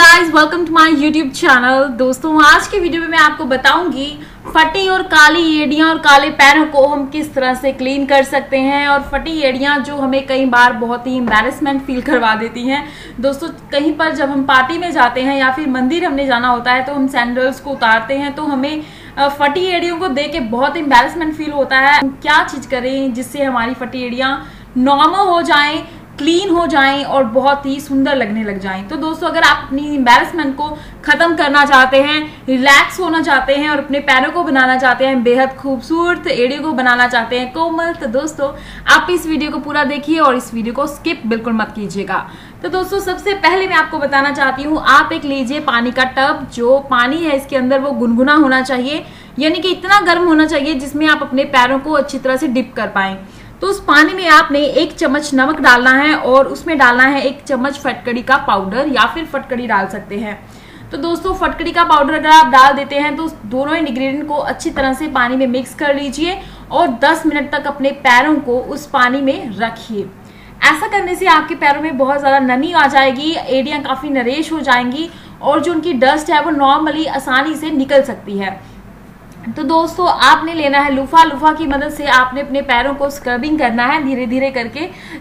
Guys welcome to my YouTube channel दोस्तों, आज के वीडियो में मैं आपको बताऊँगी फटी और काली एड़ियाँ और काले पैरों को हम किस तरह से क्लीन कर सकते हैं और फटी एड़ियाँ जो हमें कई बार बहुत ही एम्बेरसमेंट फील करवा देती हैं। दोस्तों, कहीं पर जब हम पार्टी में जाते हैं या फिर मंदिर हमने जाना होता है तो हम सैंडल्स को उतारते हैं तो हमें फटी एड़ियों को देख के बहुत एम्बेरसमेंट फील होता है। क्या चीज़ करें जिससे हमारी फटी एड़ियाँ नॉर्मल हो जाएँ क्लीन हो जाएँ और बहुत ही सुंदर लगने लग जाएँ। तो दोस्तों, अगर आप अपनी एम्बेरसमेंट को खत्म करना चाहते हैं रिलैक्स होना चाहते हैं और अपने पैरों को बनाना चाहते हैं, बेहद खूबसूरत एड़ियो को बनाना चाहते हैं, कोमल तो दोस्तों, आप इस वीडियो को पूरा देखिए और इस वीडियो को स्किप बिल्कुल मत कीजिएगा। तो दोस्तों, सबसे पहले मैं आपको बताना चाहती हूँ, आप एक लीजिए पानी का टब, जो पानी है इसके अंदर वो गुनगुना होना चाहिए, यानी कि इतना गर्म होना चाहिए जिसमें आप अपने पैरों को अच्छी तरह से डिप कर पाए। तो उस पानी में आपने एक चम्मच नमक डालना है और उसमें डालना है एक चम्मच फटकड़ी का पाउडर या फिर फटकड़ी डाल सकते हैं। तो दोस्तों, फटकड़ी का पाउडर अगर आप डाल देते हैं तो दोनों इंग्रेडिएंट को अच्छी तरह से पानी में मिक्स कर लीजिए और 10 मिनट तक अपने पैरों को उस पानी में रखिए। ऐसा करने से आपके पैरों में बहुत ज़्यादा नमी आ जाएगी, एड़ियाँ काफ़ी नरेश हो जाएँगी और जो उनकी डस्ट है, वो नॉर्मली आसानी से निकल सकती है। तो दोस्तों, आपने लेना है लूफा लूफा की मदद से आपने अपने पैरों को स्क्रबिंग करना है धीरे धीरे करके,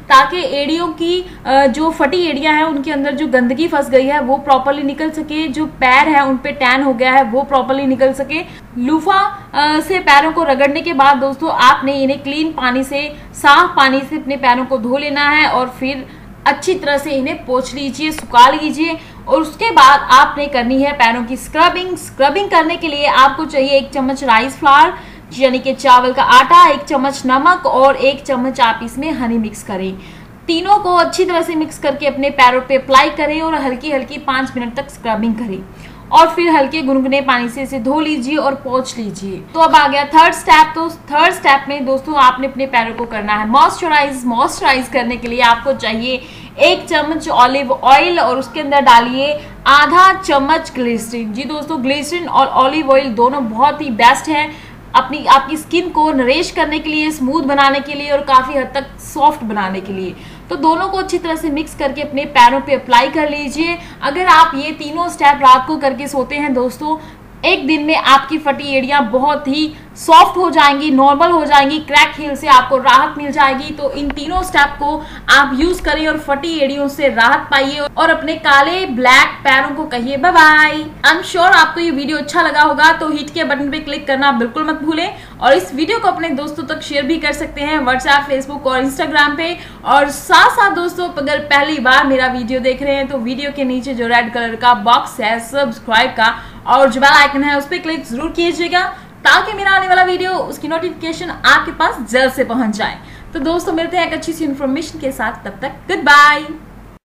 ताकि एड़ियों की जो फटी एड़ियाँ हैं, उनके अंदर जो गंदगी फंस गई है, वो प्रॉपरली निकल सके, जो पैर है, उन पे टैन हो गया है, वो प्रॉपरली निकल सके। लूफा से पैरों को रगड़ने के बाद दोस्तों, आपने इन्हें क्लीन पानी से, साफ़ पानी से अपने पैरों को धो लेना है, और फिर अच्छी तरह से इन्हें पोछ लीजिए, सुखा लीजिए और उसके बाद आपने करनी है पैरों की स्क्रबिंग स्क्रबिंग करने के लिए आपको चाहिए एक चम्मच राइस फ्लावर यानी कि चावल का आटा, एक चम्मच नमक और एक चम्मच आप इसमें हनी मिक्स करें। तीनों को अच्छी तरह से मिक्स करके अपने पैरों पे अप्लाई करें और हल्की हल्की पाँच मिनट तक स्क्रबिंग करें। और फिर हल्के गुनगुने पानी से इसे धो लीजिए और पोछ लीजिए। तो अब आ गया थर्ड स्टेप तो थर्ड स्टेप में दोस्तों आपने अपने पैरों को करना है। मॉइस्चराइज मॉइस्चराइज करने के लिए आपको चाहिए एक चम्मच ऑलिव ऑयल और उसके अंदर डालिए आधा चम्मच ग्लिसरीन जी दोस्तों ग्लिसरीन और ऑलिव ऑयल दोनों बहुत ही बेस्ट है। अपनी, आपकी स्किन को नरेश करने के लिए स्मूथ बनाने के लिए और काफ़ी हद तक सॉफ्ट बनाने के लिए। तो दोनों को अच्छी तरह से मिक्स करके अपने पैरों पे अप्लाई कर लीजिए। अगर आप ये तीनों स्टेप रात को करके सोते हैं दोस्तों एक दिन में आपकी फटी एड़ियाँ बहुत ही सॉफ्ट हो जाएँगी नॉर्मल हो जाएँगी क्रैक हील से आपको राहत मिल जाएगी। तो इन तीनों स्टेप को आप यूज़ करें और फटी एड़ियों से राहत पाइए और अपने काले ब्लैक पैरों को कहिए bye bye I am sure आपको ये वीडियो अच्छा लगा होगा तो हिट के बटन पे क्लिक करना बिल्कुल मत भूलें और इस वीडियो को अपने दोस्तों तक शेयर भी कर सकते हैं व्हाट्सएप फेसबुक और इंस्टाग्राम पे। और साथ साथ दोस्तों, अगर पहली बार मेरा वीडियो देख रहे हैं तो वीडियो के नीचे जो रेड कलर का बॉक्स है सब्सक्राइब का और जो बेल आइकन है, उस पर क्लिक ज़रूर कीजिएगा ताकि मेरा आने वाला वीडियो उसकी नोटिफिकेशन आपके पास जल्द से पहुँच जाए। तो दोस्तों, मिलते हैं एक अच्छी सी इन्फॉर्मेशन के साथ, तब तक गुड बाय